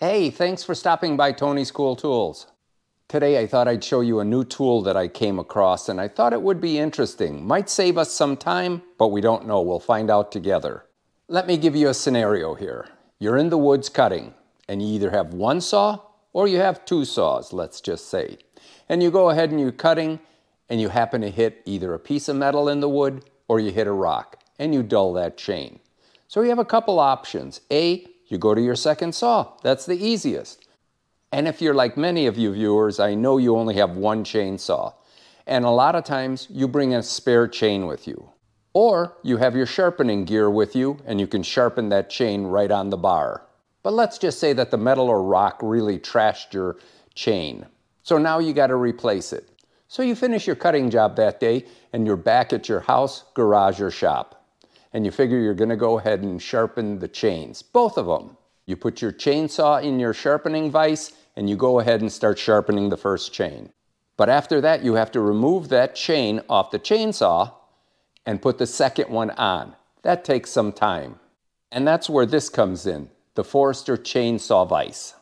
Hey, thanks for stopping by Tony's Cool Tools. Today I thought I'd show you a new tool that I came across and I thought it would be interesting. Might save us some time, but we don't know. We'll find out together. Let me give you a scenario here. You're in the woods cutting and you either have one saw or you have two saws, let's just say. And you go ahead and you're cutting and you happen to hit either a piece of metal in the wood or you hit a rock and you dull that chain. So you have a couple options. A, you go to your second saw. That's the easiest. And if you're like many of you viewers, I know you only have one chainsaw. And a lot of times you bring a spare chain with you. Or you have your sharpening gear with you and you can sharpen that chain right on the bar. But let's just say that the metal or rock really trashed your chain. So now you gotta replace it. So you finish your cutting job that day and you're back at your house, garage, or shop. And you figure you're gonna go ahead and sharpen the chains, both of them. You put your chainsaw in your sharpening vise and you go ahead and start sharpening the first chain. But after that, you have to remove that chain off the chainsaw and put the second one on. That takes some time. And that's where this comes in, the Forester Chainsaw Vise.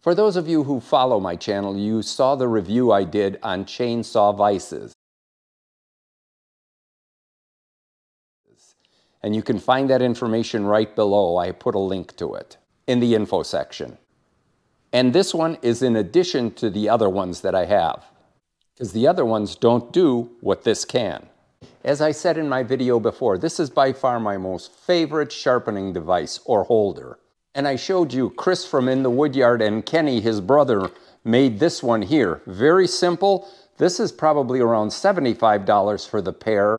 For those of you who follow my channel, you saw the review I did on chainsaw vices. And you can find that information right below. I put a link to it in the info section. And this one is in addition to the other ones that I have, because the other ones don't do what this can. As I said in my video before, this is by far my most favorite sharpening device or holder. And I showed you Chris from In the Woodyard and Kenny, his brother, made this one here. Very simple. This is probably around $75 for the pair.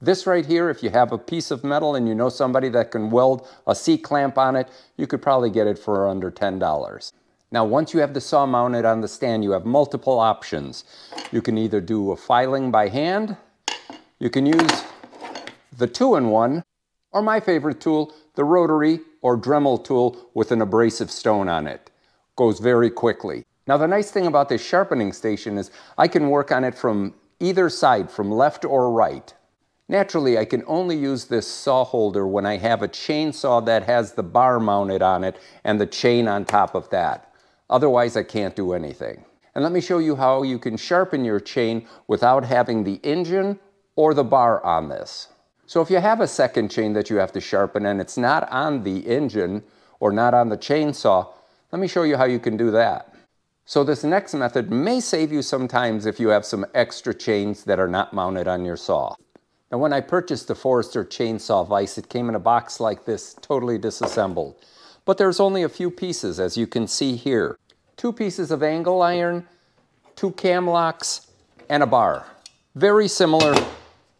This right here, if you have a piece of metal and you know somebody that can weld a C-clamp on it, you could probably get it for under $10. Now, once you have the saw mounted on the stand, you have multiple options. You can either do a filing by hand, you can use the two-in-one, or my favorite tool, the rotary or Dremel tool with an abrasive stone on it. Goes very quickly. Now, the nice thing about this sharpening station is I can work on it from either side, from left or right. Naturally, I can only use this saw holder when I have a chainsaw that has the bar mounted on it and the chain on top of that. Otherwise, I can't do anything. And let me show you how you can sharpen your chain without having the engine or the bar on this. So if you have a second chain that you have to sharpen and it's not on the engine or not on the chainsaw, let me show you how you can do that. So this next method may save you sometimes if you have some extra chains that are not mounted on your saw. Now when I purchased the Forester chainsaw vise, it came in a box like this, totally disassembled. But there's only a few pieces, as you can see here. Two pieces of angle iron, two cam locks, and a bar. Very similar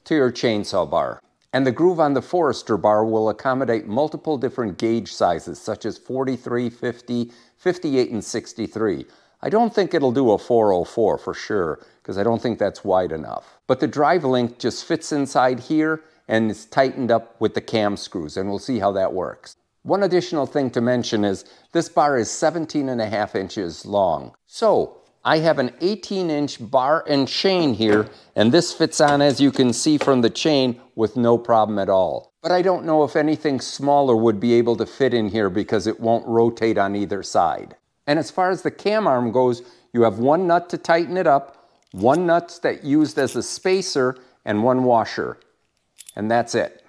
to your chainsaw bar. And the groove on the Forester bar will accommodate multiple different gauge sizes, such as 43, 50, 58, and 63. I don't think it'll do a 404 for sure, because I don't think that's wide enough. But the drive link just fits inside here and is tightened up with the cam screws, and we'll see how that works. One additional thing to mention is this bar is 17 and a half inches long. So I have an 18 inch bar and chain here, and this fits on, as you can see from the chain, with no problem at all. But I don't know if anything smaller would be able to fit in here because it won't rotate on either side. And as far as the cam arm goes, you have one nut to tighten it up, one nut that used as a spacer, and one washer. And that's it.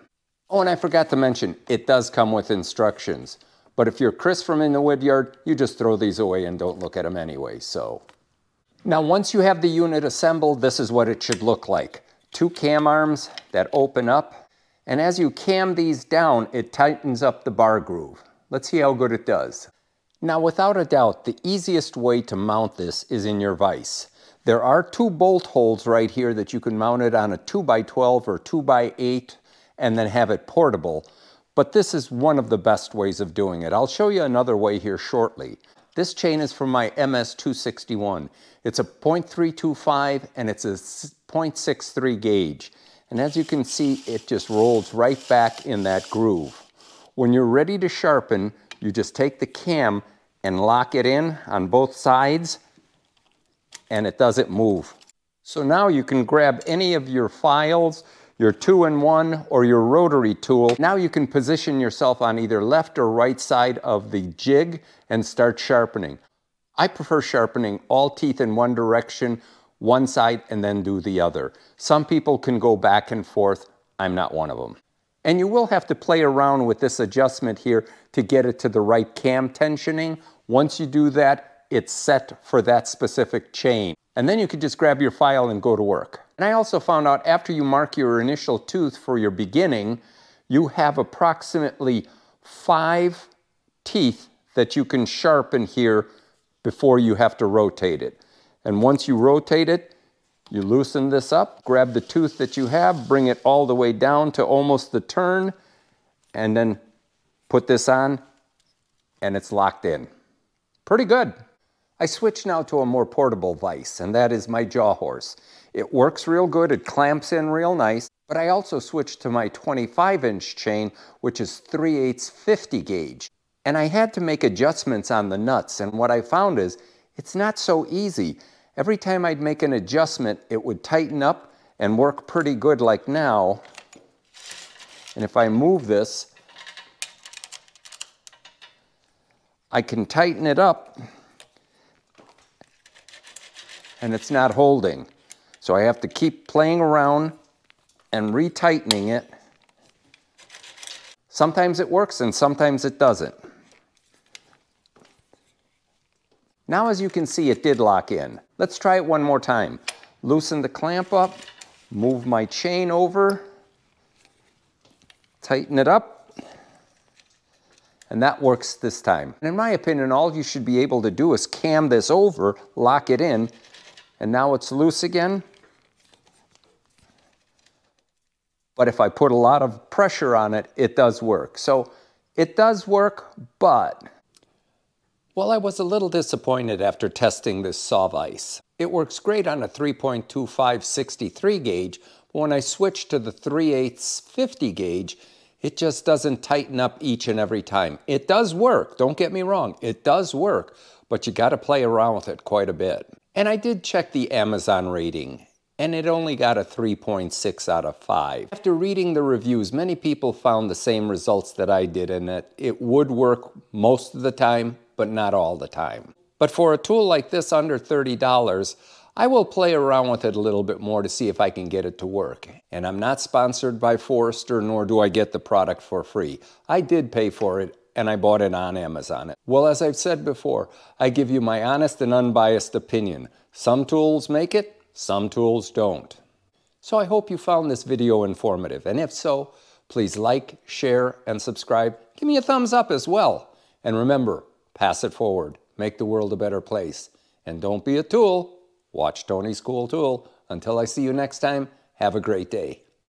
Oh, and I forgot to mention, it does come with instructions. But if you're Chris from In the Woodyard, you just throw these away and don't look at them anyway, so. Now, once you have the unit assembled, this is what it should look like. Two cam arms that open up, and as you cam these down, it tightens up the bar groove. Let's see how good it does. Now, without a doubt, the easiest way to mount this is in your vise. There are two bolt holes right here that you can mount it on a 2x12 or 2x8 and then have it portable. But this is one of the best ways of doing it. I'll show you another way here shortly. This chain is from my MS261. It's a 0.325 and it's a 0.63 gauge. And as you can see, it just rolls right back in that groove. When you're ready to sharpen, you just take the cam and lock it in on both sides and it doesn't move. So now you can grab any of your files, your two-in-one or your rotary tool. Now you can position yourself on either left or right side of the jig and start sharpening. I prefer sharpening all teeth in one direction, one side, and then do the other. Some people can go back and forth. I'm not one of them. And you will have to play around with this adjustment here to get it to the right cam tensioning. Once you do that, it's set for that specific chain. And then you can just grab your file and go to work. And I also found out after you mark your initial tooth for your beginning, you have approximately five teeth that you can sharpen here before you have to rotate it. And once you rotate it, you loosen this up, grab the tooth that you have, bring it all the way down to almost the turn, and then put this on, and it's locked in. Pretty good. I switch now to a more portable vise, and that is my jaw horse. It works real good, it clamps in real nice, but I also switched to my 25 inch chain, which is 3 8 50 gauge. And I had to make adjustments on the nuts, and what I found is it's not so easy. Every time I'd make an adjustment, it would tighten up and work pretty good like now. And if I move this, I can tighten it up and it's not holding. So I have to keep playing around and retightening it. Sometimes it works and sometimes it doesn't. Now as you can see, it did lock in. Let's try it one more time. Loosen the clamp up, move my chain over, tighten it up, and that works this time. And in my opinion, all you should be able to do is cam this over, lock it in, and now it's loose again. But if I put a lot of pressure on it, it does work. So it does work, but well, I was a little disappointed after testing this saw vise. It works great on a 3.25 63 gauge, but when I switch to the 3 8 50 gauge, it just doesn't tighten up each and every time. It does work, don't get me wrong, it does work, but you gotta play around with it quite a bit. And I did check the Amazon rating, and it only got a 3.6 out of 5. After reading the reviews, many people found the same results that I did and that it would work most of the time, but not all the time. But for a tool like this under $30, I will play around with it a little bit more to see if I can get it to work. And I'm not sponsored by Forester, nor do I get the product for free. I did pay for it, and I bought it on Amazon. Well, as I've said before, I give you my honest and unbiased opinion. Some tools make it, some tools don't. So I hope you found this video informative, and if so, please like, share, and subscribe. Give me a thumbs up as well. And remember, Pass it forward. Make the world a better place. And don't be a tool. Watch Tony's Cool Tool. Until I see you next time, have a great day.